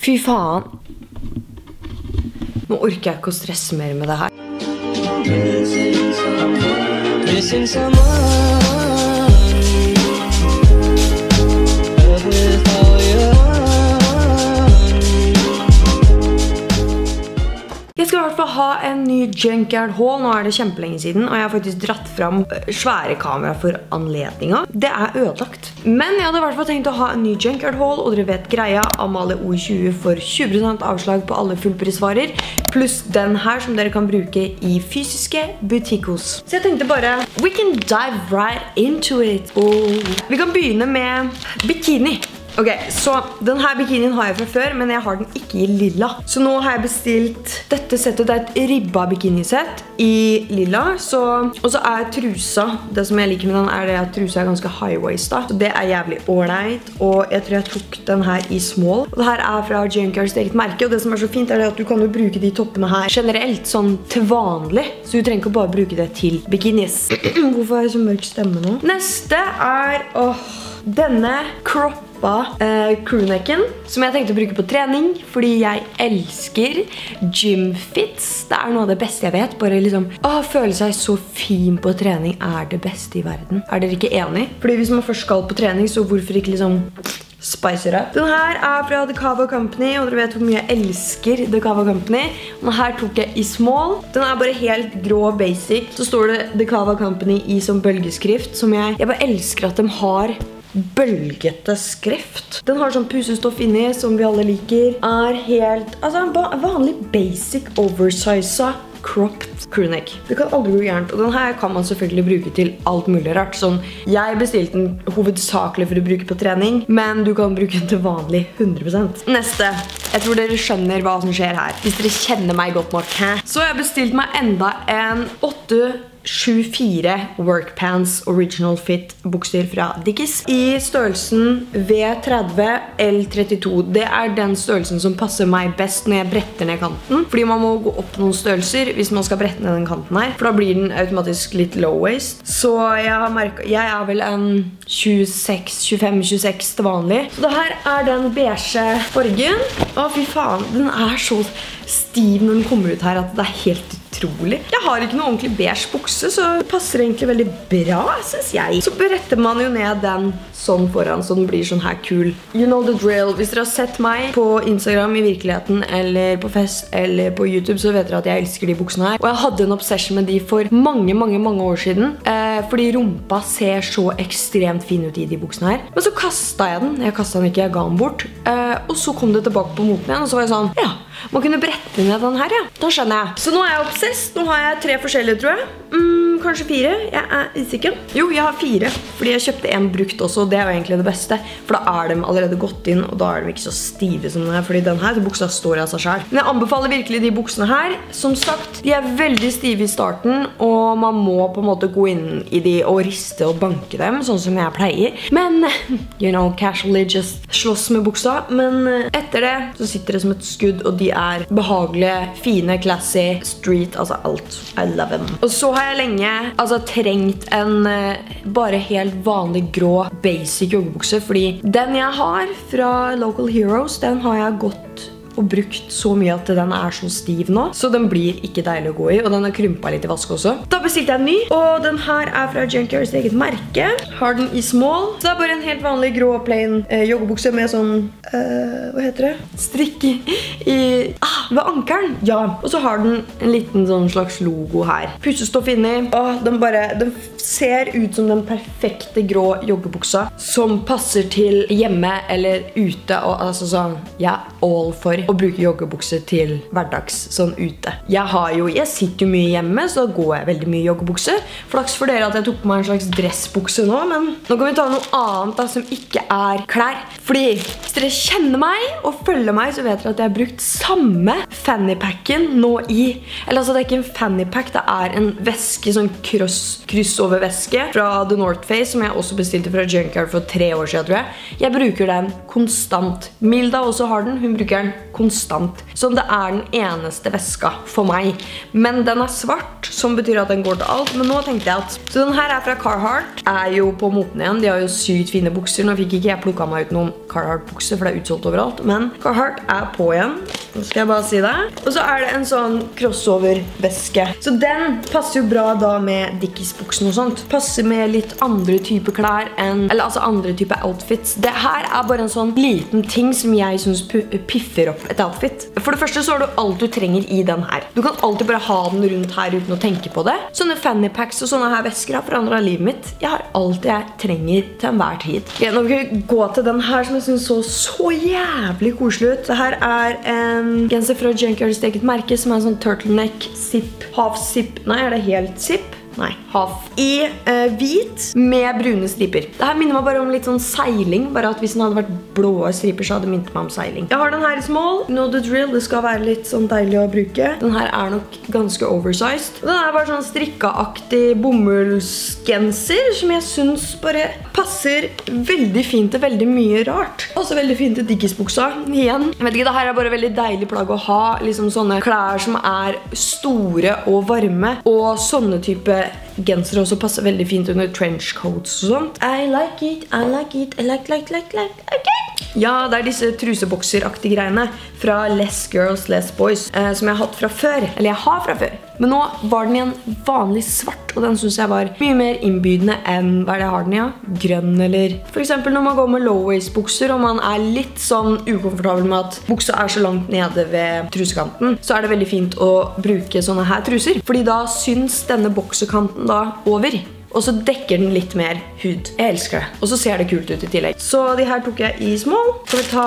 Fy faen. Nå orker jeg ikke å stresse mer med det her. Hvert fall ha en ny Junkyard Hall. Nå er det kjempelenge siden, og jeg har faktisk dratt fram øh, svære kamera for anledninga. Det er ødelagt. Men jeg hadde i hvert fall tenkt å ha en ny Junkyard Hall, og dere vet greia. Amalie O20 får 20% avslag på alle fullprisvarer, pluss den her som dere kan bruke i fysiske butikkos. Så jeg tenkte bare, we can dive right into it. Og vi kan begynne med bikini. Ok, så denne bikinien har jeg fra før, men jeg har den ikke i lilla. Så nå har jeg bestilt dette settet. Det er et ribba bikinisett i lilla. Og så er trusa, det som jeg liker med den er at trusa er ganske high-waist da. Så det er jævlig ordentlig, og jeg tror jeg tok den her i small. Og det her er fra Junkers eget merke, og det som er så fint er at du kan jo bruke de toppene her generelt, sånn til vanlig. Så du trenger ikke bare bruke det til bikinis. Hvorfor har jeg så mørk stemme nå? Neste er, åh, denne crop eh, crewnecken, som jeg tenkte å bruke på trening, fordi jeg elsker gymfits. Det er noe av det beste jeg vet. Bare liksom, å føle seg så fin på trening er det beste i verden. Er dere ikke enig? Fordi hvis man først skal på trening, så hvorfor ikke liksom spicer det? Den her er fra The Cava Company, og dere vet hvor mye jeg elsker The Cava Company. Den her tok jeg i small. Den er bare helt grå basic. Så står det The Cava Company i som bølgeskrift, som jeg, jeg bare elsker at de har bølgete skreft. Den har sånn pusestoff inni, som vi alle liker. Er helt, altså en vanlig basic oversiza cropped crewneck. Det kan aldri gå gærent. Og den her kan man selvfølgelig bruke til alt mulig rart. Sånn, jeg bestilte den hovedsakelig for å bruke på trening, men du kan bruke den til vanlig 100%. Neste. Jeg tror dere skjønner hva som skjer her. Hvis dere kjenner meg godt nok. Hæ? Så har jeg bestilt meg enda en 874 Workpants Original Fit bukser fra Dickies i størrelsen V30 L32. Det er den størrelsen som passer meg best når jeg bretter ned kanten. Fordi man må gå opp noen størrelser hvis man skal brette ned den kanten her. For da blir den automatisk litt low waist. Så jeg har merket, jeg er vel en 26-25-26 til vanlig. Så det her er den beige fargen. Å fy faen, den er så stiv når den kommer ut her at det er helt utrolig. Jeg har ikke noe ordentlig beige bukse, så det passer egentlig veldig bra, synes jeg. Så beretter man jo ned den sånn foran, så den blir sånn her kul. You know the drill. Hvis dere har sett meg på Instagram i virkeligheten, eller på fest, eller på YouTube, så vet dere at jeg elsker de buksene her. Og jeg hadde en obsession med de for mange, mange, mange år siden, eh, fordi rumpa ser så ekstremt fin ut i de buksene her. Men så kastet jeg den. Jeg kastet den ikke, jeg ga den bort. Eh, og så kom det tilbake på moten igjen, og så var jeg sånn, ja, man kunne brette ned den her, ja. Da skjønner jeg. Så nå er jeg obsessed. Nå har jeg tre forskjellige, tror jeg. Mm, kanskje fire. Jeg er usikker. Jo, jeg har fire. Fordi jeg kjøpte en brukt også, og det er jo egentlig det beste. For da er de allerede gått inn, og da er de ikke så stive som den her. Fordi den her buksa står av seg selv. Men jeg anbefaler virkelig de buksene her. Som sagt, de er veldig stive i starten, og man må på en måte gå inn i de og riste og banke dem, sånn som jeg pleier. Men, you know, casually just slåss med buksa. Men eh, etter det så sitter det som et skudd, og de er behagelige, fine, classy, street, altså alt. I love them. Og så har jeg lenge altså, trengt en eh, bare helt vanlig grå basic joggebukse, fordi den jeg har fra Local Heroes, den har jeg gått og brukt så mye at den er så stiv nå. Så den blir ikke deilig å gå i, og den har krympa litt i vask også. Da bestilte jeg en ny, og den her er fra Junkyards eget merke. Har den i small. Så det er bare en helt vanlig grå plain eh, joggebukse med sånn, eh, hva heter det? Strikk i, ah, ved ankeren. Ja, og så har den en liten sånn slags logo her. Pussestoff inni. Åh, den bare, den ser ut som den perfekte grå joggebuksa som passer til hjemme eller ute, og altså sånn, er all for å bruke joggebukse til hverdags, sånn ute. Jeg har jo, jeg sitter jo mye hjemme, så da går jeg veldig mye i joggebukse. Flaks for dere at jeg tok på meg en slags dressbukse nå, men nå kan vi ta noe annet da, som ikke er klær. Fordi hvis dere kjenner meg og følger meg, så vet dere at jeg har brukt samme fannypacken nå i Eller altså, det er ikke en fannypack, det er en veske, sånn kryss over veske fra The North Face, som jeg også bestilte fra Junkyard for tre år siden, tror jeg. Jeg bruker den konstant. Milda også har den, hun bruker den konstant. Så det er den eneste veska for meg. Men den er svart, som betyr at den går til alt. Men nå tenkte jeg at Så den her er fra Carhartt. Er jo på moten igjen. De har jo sykt fine bukser. Nå fikk ikke jeg plukka meg ut noen Carhartt-bukser, for det er utsolgt overalt. Men Carhartt er på igjen. Nå skal jeg bare si det. Og så er det en sånn crossover-veske. Så den passer jo bra da med Dickies-buksen og sånt. Passer med litt andre typer klær enn Eller altså andre typer outfits. Det her er bare en sånn liten ting som jeg syns piffer opp et outfit. For det første så har du alt du trenger i den her. Du kan alltid bare ha den rundt her uten å tenke på det. Sånne fanny packs og sånne her vesker har forandra livet mitt. Jeg har alt jeg trenger til enhver tid. Ok, nå vil vi gå til den her som jeg syns så så jævlig koselig ut. Det her er en genser fra Junkyards eget merke som er en sånn turtleneck zip, half zip. Nei, er det helt zip? Nei, half. I eh, hvit med brune striper. Dette minner meg bare om litt sånn seiling, bare at hvis den hadde vært blå striper, så hadde det minnet meg om seiling. Jeg har den her i small. Know the drill. Det skal være litt sånn deilig å bruke. Den her er nok ganske oversized. Den er bare sånn strikkaaktig bomullsgenser, som jeg synes bare passer veldig fint til veldig mye rart. Også veldig fint til diggisbuksa, igjen. Jeg vet ikke, det her er bare veldig deilig plagg å ha, liksom sånne klær som er store og varme, og sånne type gensere også passer veldig fint under trenchcoats og sånt. I like it, I like it, I like, like, like, like, it. Ja, det er disse trusebokseraktige greiene fra Less Girls, Less Boys, eh, som jeg har hatt fra før. Eller jeg har fra før. Men nå var den i en vanlig svart, og den synes jeg var mye mer innbydende enn hva er det jeg har den i, ja? Grønn, eller... For eksempel når man går med low-waist-bukser, og man er litt sånn ukomfortabel med at buksa er så langt nede ved trusekanten, så er det veldig fint å bruke sånne her truser. Fordi da syns denne boksekanten da over. Og så dekker den litt mer hud. Jeg elsker det. Og så ser det kult ut i tillegg. Så de her tok jeg i small. Så vi ta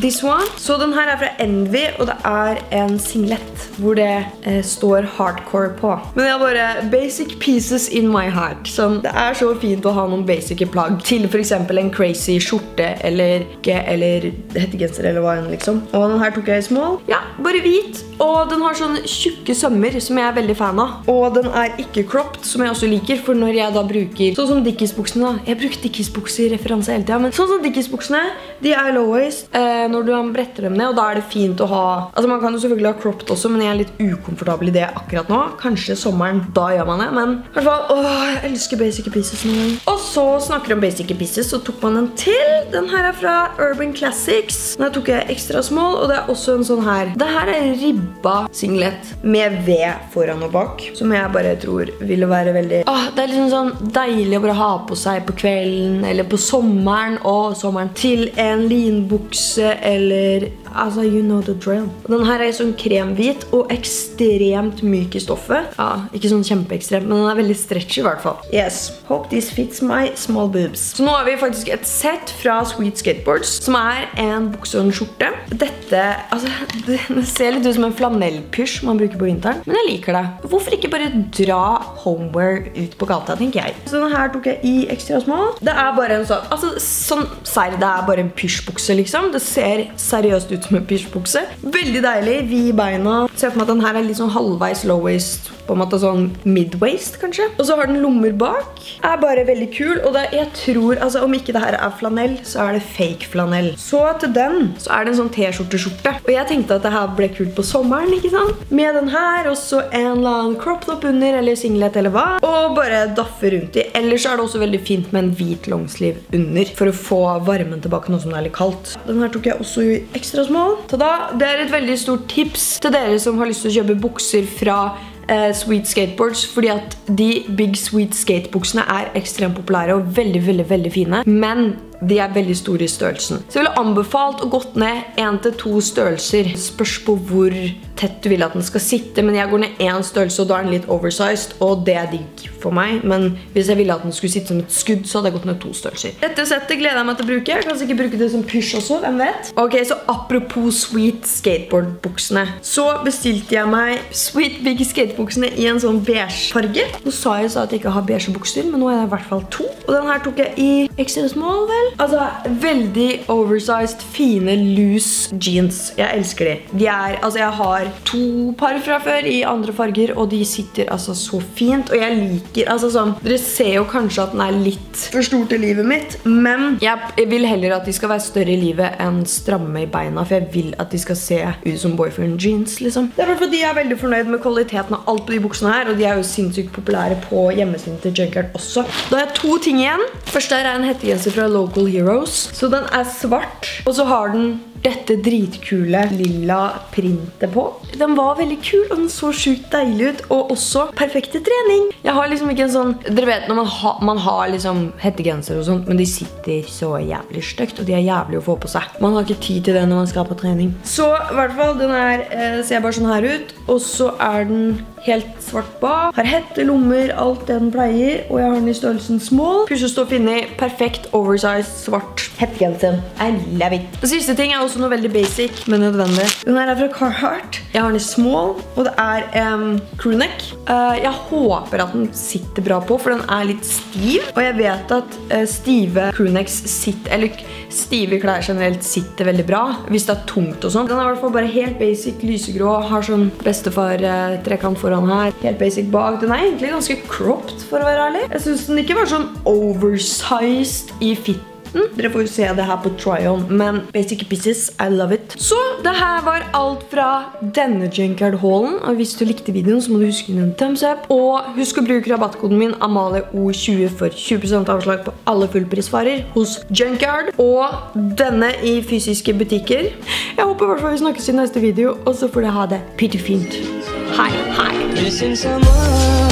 this one. Så den her er fra Envy, og det er en singlet hvor det eh, står hardcore på. Men jeg har bare basic pieces in my heart. Sånn, det er så fint å ha noen basic plagg til for eksempel en crazy skjorte eller, eller hettegenser eller hva enn liksom. Og den her tok jeg i small. Ja, bare hvit. Og den har sånne tjukke sømmer som jeg er veldig fan av. Og den er ikke cropped, som jeg også liker, for når jeg da bruker sånn som Dickies-buksene da. Jeg bruker Dickies-bukser i referanse hele tiden, men sånn som Dickies-buksene, de er low waist eh, når du bretter dem ned, og da er det fint å ha, altså man kan jo selvfølgelig ha cropped også, men jeg er litt ukomfortabel i det akkurat nå. Kanskje sommeren, da gjør man det, men i hvert fall, åh, jeg elsker basic pieces noen gang. Og så snakker vi om basic pieces, så tok man en til. Den her er fra Urban Classics. Den her tok jeg ekstra small, og det er også en sånn her. Det her er ribba singlet med V foran og bak, som jeg bare tror ville være veldig Åh, Det er liksom sånn deilig å bare ha på seg på kvelden eller på sommeren og sommeren til en linbukse eller Altså, you know the drill. Den her er sånn kremhvit og ekstremt myk i stoffet. Ja, ikke sånn kjempeekstremt, men den er veldig stretchy i hvert fall. Yes. Hope this fits my small boobs. Så nå har vi faktisk et set fra Sweet Skateboards, som er en bukse og en skjorte. Dette, altså, det ser litt ut som en flanellpysj man bruker på vinteren, men jeg liker det. Hvorfor ikke bare dra homeware ut på gata, tenker jeg. Så denne her tok jeg i ekstra small. Det er bare en sånn, altså, sånn, serr, det er bare en pysjbukse, liksom. Det ser seriøst ut ut som en pysjbukse. Veldig deilig. Vid beina. Se for meg at den her er litt sånn halvveis low waist. På en måte sånn mid-waist, kanskje. Og så har den lommer bak. Er bare veldig kul. Og det, jeg tror, altså om ikke det her er flanell, så er det fake flanell. Så til den så er det en sånn t-skjorte-skjorte. Og jeg tenkte at det her ble kult på sommeren, ikke sant? Med den her, og så en eller annen crop top under, eller singlet, eller hva. Og bare daffe rundt i. Ellers er det også veldig fint med en hvit longsleeve under, for å få varmen tilbake, nå som er litt kaldt. Den her tok jeg også i ekstra small. Tada! Det er et veldig stort tips til dere som har lyst til å kjøpe bukser fra eh, Sweet Skateboards, fordi at de Big Sweet Skate-buksene er ekstremt populære og veldig, veldig, veldig fine. Men de er veldig store i størrelsen. Så jeg ville anbefalt å gått ned 1-2 størrelser. Spørs på hvor tett du vil at den skal sitte, men jeg går ned en størrelse, og da er den litt oversized, og det er digg for meg. Men hvis jeg ville at den skulle sitte som et skudd, så hadde jeg gått ned to størrelser. Dette settet gleder jeg meg til å bruke. Jeg kan sikkert bruke det som pysj også, hvem vet? Ok, så apropos sweet skateboard-buksene, så bestilte jeg meg sweet big skate-buksene i en sånn beige farge. Nå sa jeg så at jeg ikke har beige bukser, men nå er det i hvert fall to. Og den her tok jeg i extra small, vel? Altså, veldig oversized, fine, loose jeans. Jeg elsker de. De er, altså jeg har to par fra før i andre farger, og de sitter altså så fint. Og jeg liker, altså sånn, dere ser jo kanskje at den er litt for stor til livet mitt, men jeg vil heller at de skal være større i livet enn stramme i beina, for jeg vil at de skal se ut som boyfriend jeans, liksom. Det er hvertfall fordi jeg er veldig fornøyd med kvaliteten av alt på de buksene her, og de er jo sinnssykt populære på hjemmesiden til Junkyard også. Da har jeg to ting igjen. Første er en hettegenser fra Local Heroes. Så den er svart, og så har den dette dritkule lilla printet på. Den var veldig kul, og den så sjukt deilig ut, og også perfekt til trening. Jeg har liksom ikke en sånn, dere vet når man har liksom hettegenser og sånt, men de sitter så jævlig støkt, og de er jævlig å få på seg. Man har ikke tid til det når man skal på trening. Så i hvert fall, den er, eh, ser bare sånn her ut, og så er den helt svart bak. Har hette, lommer, alt det den pleier, og jeg har den i størrelsen small. Pussestoff inni, perfekt oversized svart hettegenser. I love it. Det siste ting er også noe veldig basic, men nødvendig. Den her er fra Carhartt. Jeg har den i small, og det er um, crewneck. Uh, jeg håper at den sitter bra på, for den er litt stiv. Og jeg vet at uh, stive crewnecks sitter, eller stive klær generelt sitter veldig bra, hvis det er tungt og sånn. Den er i hvert fall bare helt basic, lysegrå, har sånn bestefar-trekant uh, foran her. Helt basic bag. Den er egentlig ganske cropped, for å være ærlig. Jeg synes den ikke var sånn oversized i fit dere får jo se det her på try-on, men basic pieces, I love it. Så det her var alt fra denne Junkyard-hallen, og hvis du likte videoen, så må du huske en thumbs up. Og husk å bruke rabattkoden min AMALIO20 for 20% avslag på alle fullprisvarer hos Junkyard. Og denne i fysiske butikker. Jeg håper i hvert fall vi snakkes i neste video, og så får dere ha det pittefint. high, high. Missing someone.